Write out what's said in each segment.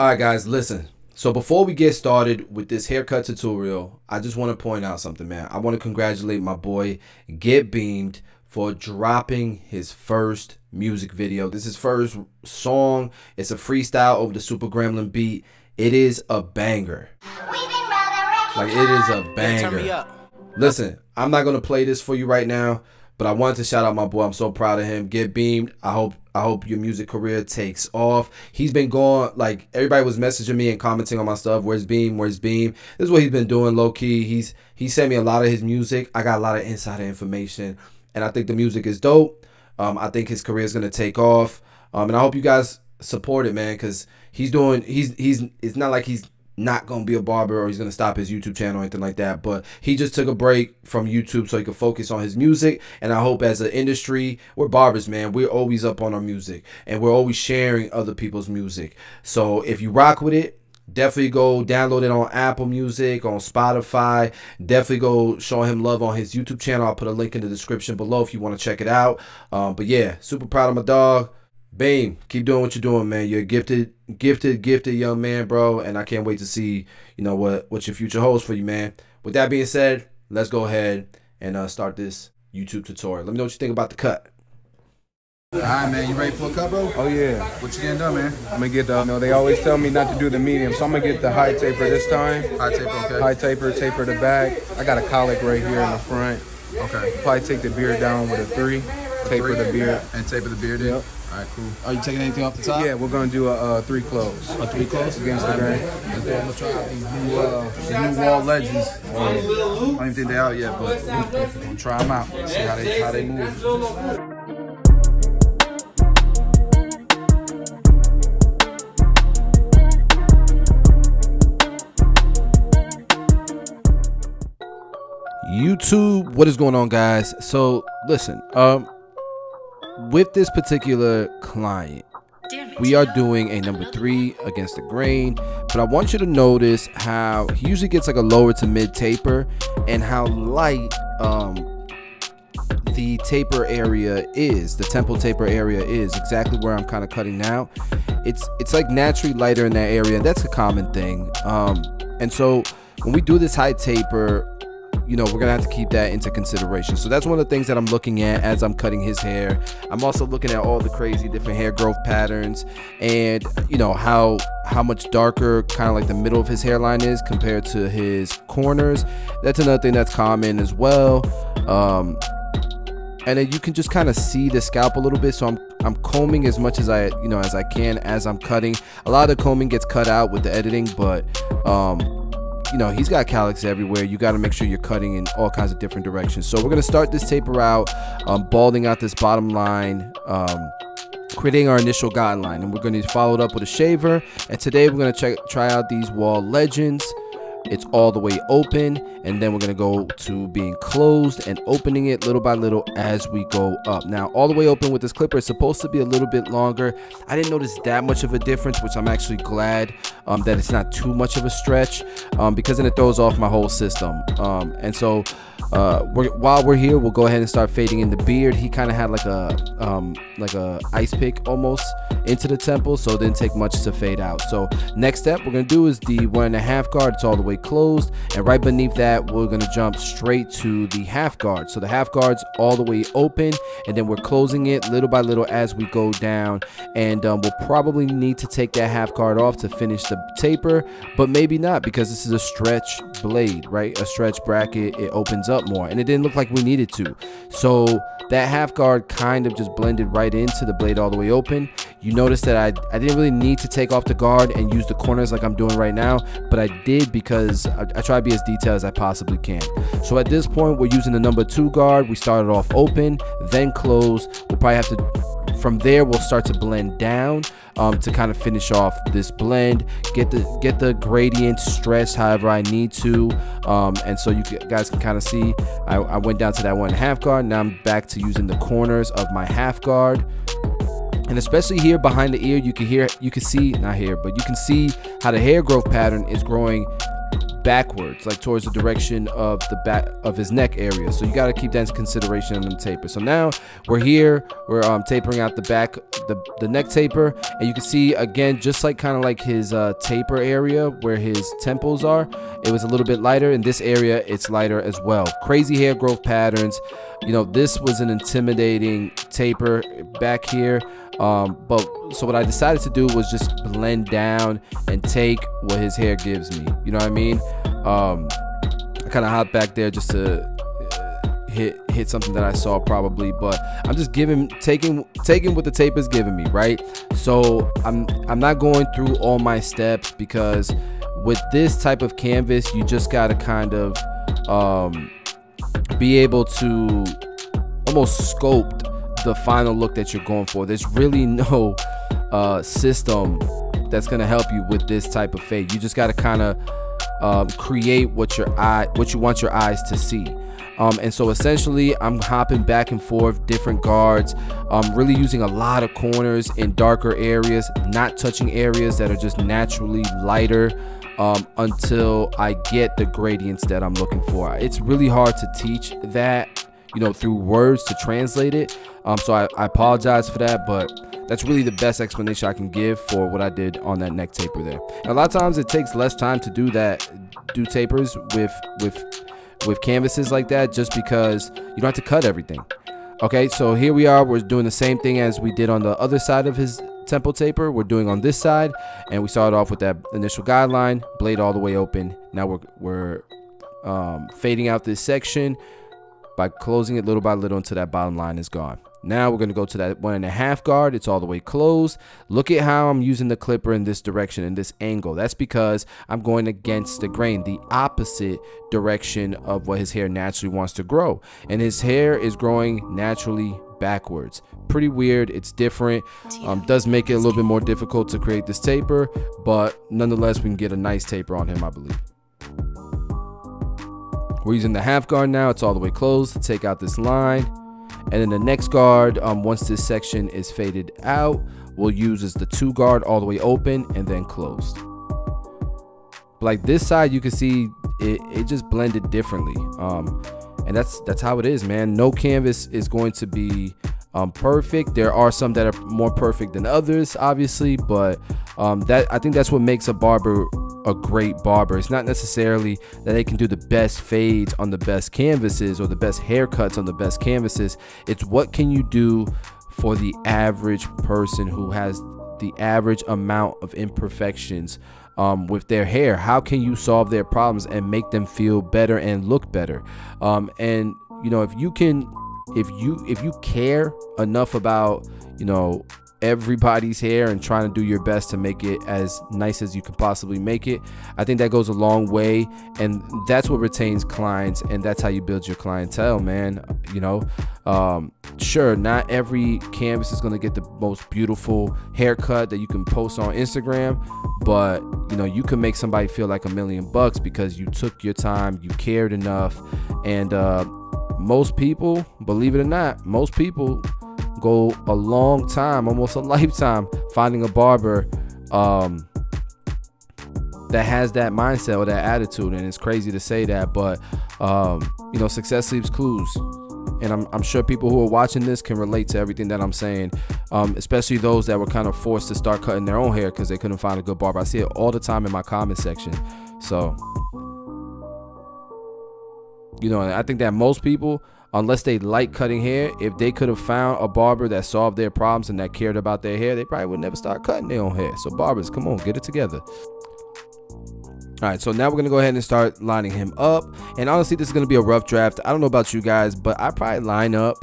All right, guys, listen. So before we get started with this haircut tutorial, I just want to point out something, man. I want to congratulate my boy Get Beamed for dropping his first music video. This is first song. It's a freestyle over the Super Gremlin beat. It is a banger. Like it is a banger. Listen, I'm not gonna play this for you right now, but I wanted to shout out my boy. I'm so proud of him. Get beamed. I hope I hope your music career takes off. He's been going like everybody was messaging me and commenting on my stuff. Where's Beam? Where's Beam? This is what he's been doing low key. He's he sent me a lot of his music. I got a lot of insider information, and I think the music is dope. Um, I think his career is gonna take off. Um, and I hope you guys support it, man, because he's doing. He's he's. It's not like he's not gonna be a barber or he's gonna stop his YouTube channel or anything like that. But he just took a break from YouTube so he could focus on his music. And I hope as an industry, we're barbers, man. We're always up on our music and we're always sharing other people's music. So if you rock with it, definitely go download it on Apple Music, on Spotify. Definitely go show him love on his YouTube channel. I'll put a link in the description below if you want to check it out. Um, but yeah, super proud of my dog. Beam, keep doing what you're doing, man. You're a gifted, gifted, gifted young man, bro. And I can't wait to see, you know, what what your future holds for you, man. With that being said, let's go ahead and uh, start this YouTube tutorial. Let me know what you think about the cut. All right, man. You ready for a cut, bro? Oh yeah. What you getting done, man? I'm gonna get the. You know, they always tell me not to do the medium, so I'm gonna get the high taper this time. High taper, okay. High taper, taper the back. I got a cowlick right here in the front. Okay. Probably take the beard down with a three. Taper the beard. And taper the beard in? Yep. All right, cool. Are you taking anything off the top? Yeah, we're gonna do a, a three close. A three close? Against the right, grain. man. Let's. I'm gonna try out these new, uh, the new Wahl Legends. Um, I don't even think they're out yet, but I'm gonna try them out. See how they how they move. YouTube, what is going on, guys? So listen, um, with this particular client, we are doing a number three against the grain, but I want you to notice how he usually gets like a lower to mid taper and how light um the taper area is the temple taper area is exactly where i'm kind of cutting now. It's it's like naturally lighter in that area. And that's a common thing. Um and so when we do this high taper you know, we're gonna have to keep that into consideration. So that's one of the things that I'm looking at as I'm cutting his hair. I'm also looking at all the crazy different hair growth patterns and you know how how much darker kind of like the middle of his hairline is compared to his corners. That's another thing that's common as well. Um, and then you can just kind of see the scalp a little bit so i'm i'm combing as much as i you know as i can as i'm cutting a lot of the combing gets cut out with the editing but um you know he's got cowlicks everywhere. You got to make sure you're cutting in all kinds of different directions. So we're going to start this taper out um, balding out this bottom line um, creating our initial guideline. And we're going to follow it up with a shaver. And today we're going to check try out these Wahl Legends it's all the way open and then we're going to go to being closed and opening it little by little as we go up. Now all the way open with this clipper is supposed to be a little bit longer. I didn't notice that much of a difference which i'm actually glad um, that it's not too much of a stretch um, because then it throws off my whole system. Um, and so uh, we're, while we're here we'll go ahead and start fading in the beard. He kind of had like a um, like a ice pick almost into the temple so it didn't take much to fade out. So next step we're gonna do is the one and a half guard. It's all the way closed. And right beneath that we're gonna jump straight to the half guard. So the half guard's all the way open and then we're closing it little by little as we go down. And um, we'll probably need to take that half guard off to finish the taper but maybe not because this is a stretch blade right? A stretch bracket it opens up more. And it didn't look like we needed to. So that half guard kind of just blended right into the blade all the way open you notice that I, I didn't really need to take off the guard and use the corners like I'm doing right now but I did because I, I try to be as detailed as I possibly can. So at this point we're using the number two guard. We started off open then close. We'll probably have to from there we'll start to blend down um, to kind of finish off this blend. Get the get the gradient stretched however I need to um, and so you guys can kind of see I, I went down to that one half guard. Now I'm back to using the corners of my half guard and especially here behind the ear you can hear you can see not here but you can see how the hair growth pattern is growing backwards, like towards the direction of the back of his neck area. So you got to keep that in consideration in the taper. So now we're here, we're um, tapering out the back, the, the neck taper, and you can see again, just like kind of like his uh, taper area where his temples are, it was a little bit lighter. In this area, it's lighter as well. Crazy hair growth patterns. You know, this was an intimidating taper back here. Um, but so what I decided to do was just blend down and take what his hair gives me. You know what I mean? Um, I kind of hopped back there just to uh, hit hit something that I saw probably, but I'm just giving taking taking what the tape is giving me, right? So I'm I'm not going through all my steps because with this type of canvas, you just gotta kind of um, be able to almost sculpt the final look that you're going for. There's really no uh, system that's gonna help you with this type of fade. You just gotta kind of um, create what your eye, what you want your eyes to see. Um, and so essentially, I'm hopping back and forth, different guards, um, really using a lot of corners in darker areas, not touching areas that are just naturally lighter um, until I get the gradients that I'm looking for. It's really hard to teach that you know, through words to translate it. Um, so I, I apologize for that, but that's really the best explanation I can give for what I did on that neck taper there. And a lot of times it takes less time to do that, do tapers with with with canvases like that, just because you don't have to cut everything. Okay, so here we are. We're doing the same thing as we did on the other side of his temple taper. We're doing on this side, and we started off with that initial guideline, blade all the way open. Now we're we're um, fading out this section by closing it little by little until that bottom line is gone. Now we're going to go to that one and a half guard. It's all the way closed. Look at how I'm using the clipper in this direction, in this angle. That's because I'm going against the grain, the opposite direction of what his hair naturally wants to grow. And his hair is growing naturally backwards. Pretty weird. It's different. Um, does make it a little bit more difficult to create this taper, but nonetheless, we can get a nice taper on him, I believe. We're using the half guard now. It's all the way closed to take out this line. And then the next guard, um, once this section is faded out, we'll use is the two guard all the way open and then closed. like this side, you can see it, it just blended differently. Um, and that's that's how it is, man. No canvas is going to be um, perfect. There are some that are more perfect than others, obviously, but um, that I think that's what makes a barber a great barber. It's not necessarily that they can do the best fades on the best canvases or the best haircuts on the best canvases. It's what can you do for the average person who has the average amount of imperfections um, with their hair. How can you solve their problems and make them feel better and look better? Um, and you know, if you can, if you if you care enough about you know everybody's hair and trying to do your best to make it as nice as you can possibly make it. I think that goes a long way and that's what retains clients and that's how you build your clientele, man. You know, um, sure, not every canvas is going to get the most beautiful haircut that you can post on Instagram, but you know, you can make somebody feel like a million bucks because you took your time, you cared enough and uh most people, believe it or not, most people go a long time, almost a lifetime, finding a barber um, that has that mindset or that attitude. And it's crazy to say that, but um, you know, success leaves clues. And I'm, I'm, sure people who are watching this can relate to everything that I'm saying, um, especially those that were kind of forced to start cutting their own hair because they couldn't find a good barber. I see it all the time in my comment section. So, you know, I think that most people unless they like cutting hair, if they could have found a barber that solved their problems and that cared about their hair, they probably would never start cutting their own hair. So barbers, come on, get it together. All right, so now we're gonna go ahead and start lining him up. And honestly, this is gonna be a rough draft. I don't know about you guys, but I probably line up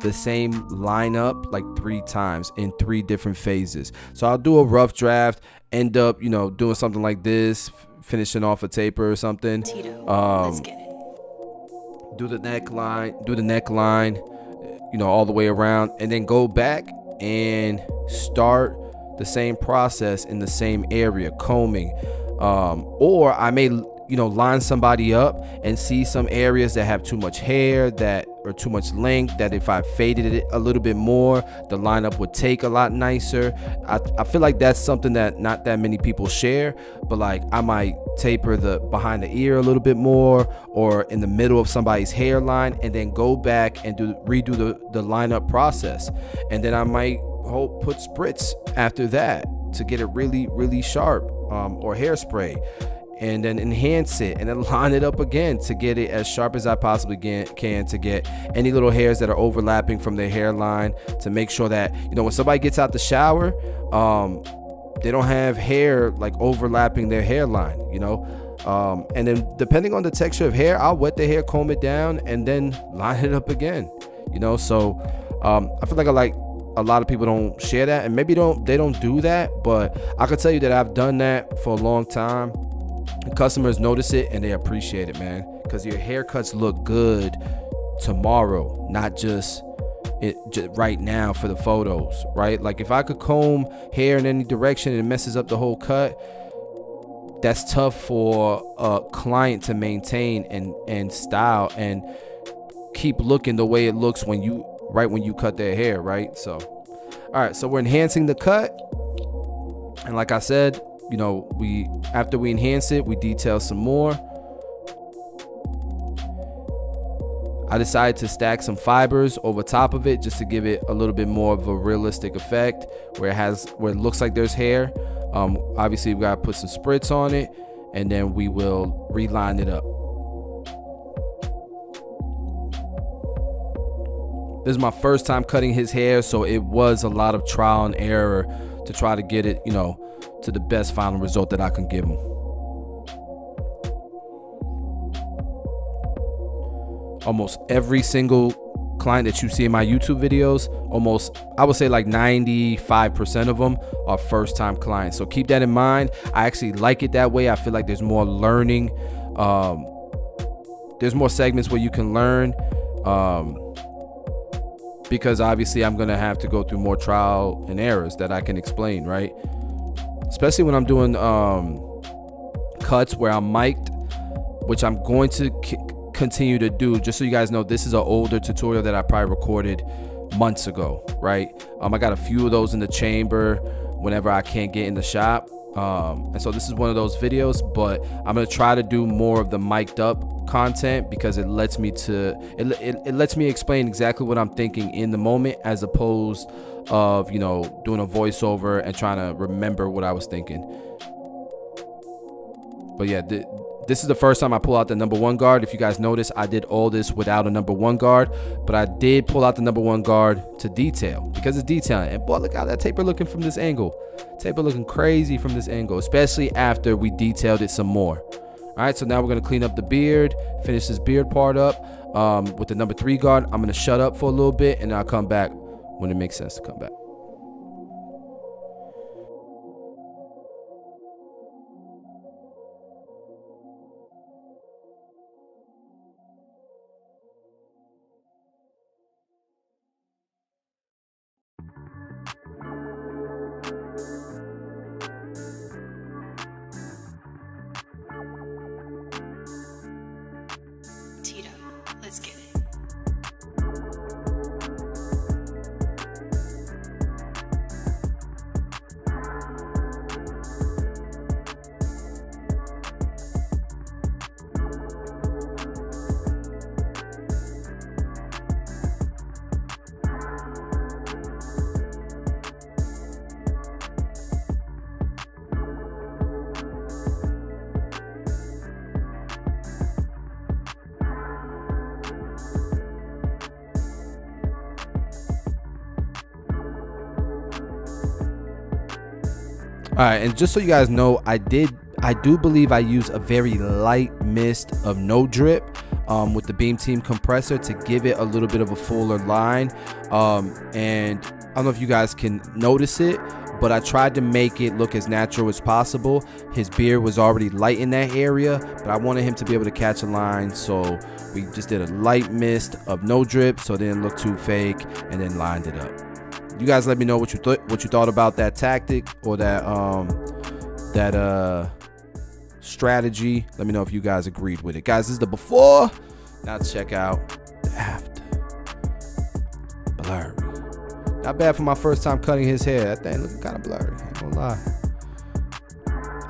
the same lineup like three times in three different phases. So I'll do a rough draft, end up, you know, doing something like this, finishing off a taper or something. Tito, um, do the neckline, do the neckline, you know, all the way around, and then go back and start the same process in the same area, combing. Um, or I may, you know, line somebody up and see some areas that have too much hair that or too much length that if I faded it a little bit more, the lineup would take a lot nicer. I, I feel like that's something that not that many people share, but like I might taper the behind the ear a little bit more or in the middle of somebody's hairline and then go back and do redo the, the lineup process. And then I might hope put spritz after that to get it really, really sharp um, or hairspray and then enhance it and then line it up again to get it as sharp as I possibly can to get any little hairs that are overlapping from their hairline to make sure that you know when somebody gets out the shower um, they don't have hair like overlapping their hairline you know? Um, and then depending on the texture of hair I'll wet the hair comb it down and then line it up again you know? So um, I feel like I like a lot of people don't share that and maybe don't they don't do that but I can tell you that I've done that for a long time customers notice it and they appreciate it, man. Because your haircuts look good tomorrow, not just it just right now for the photos, right? Like if I could comb hair in any direction and it messes up the whole cut, that's tough for a client to maintain and and style and keep looking the way it looks when you right when you cut their hair, right? So all right, so we're enhancing the cut. And like I said, you know, we after we enhance it, we detail some more. I decided to stack some fibers over top of it just to give it a little bit more of a realistic effect where it has where it looks like there's hair. Um, obviously, we gotta put some spritz on it, and then we will reline it up. This is my first time cutting his hair, so it was a lot of trial and error to try to get it, you know, to the best final result that I can give them. Almost every single client that you see in my YouTube videos, almost I would say like 95% of them are first time clients. So keep that in mind. I actually like it that way. I feel like there's more learning. Um, there's more segments where you can learn. Um, because obviously I'm gonna have to go through more trial and errors that I can explain, right? Especially when I'm doing um, cuts where I'm mic'd, which I'm going to continue to do. Just so you guys know, this is an older tutorial that I probably recorded months ago, right? Um, I got a few of those in the chamber whenever I can't get in the shop. Um, and so this is one of those videos, but I'm gonna try to do more of the mic'd up content because it lets me to it, it, it lets me explain exactly what I'm thinking in the moment as opposed of you know doing a voiceover and trying to remember what I was thinking. But yeah, th this is the first time I pull out the number one guard. If you guys notice, I did all this without a number one guard, but I did pull out the number one guard to detail because it's detailing. And boy, look how that taper looking from this angle. Taper looking crazy from this angle, especially after we detailed it some more. All right, so now we're gonna clean up the beard, finish this beard part up um, with the number three guard. I'm gonna shut up for a little bit and I'll come back when it makes sense to come back. All right, and just so you guys know, I did, I do believe I use a very light mist of no drip um, with the Beam Team compressor to give it a little bit of a fuller line. Um, and I don't know if you guys can notice it, but I tried to make it look as natural as possible. His beard was already light in that area, but I wanted him to be able to catch a line. So we just did a light mist of no drip so it didn't look too fake and then lined it up you guys let me know what you thought what you thought about that tactic or that um that uh strategy. Let me know if you guys agreed with it. Guys, this is the before. Now check out the after. Blurry. Not bad for my first time cutting his hair. That thing looking kind of blurry. Ain't gonna lie.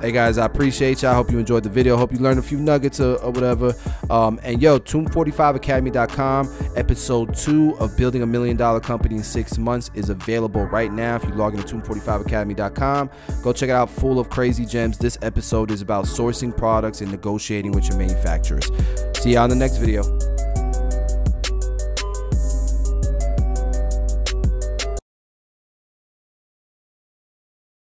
Hey guys, I appreciate y'all. Hope you enjoyed the video. Hope you learned a few nuggets or, or whatever. Um, and yo, Tomb45Academy.com, episode two of Building a Million Dollar Company in Six Months is available right now. If you log into Tomb45Academy.com, go check it out. Full of crazy gems. This episode is about sourcing products and negotiating with your manufacturers. See y'all in the next video.